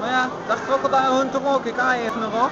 Maar ja, dat krokodilhond toch ook, ik ga even nog op.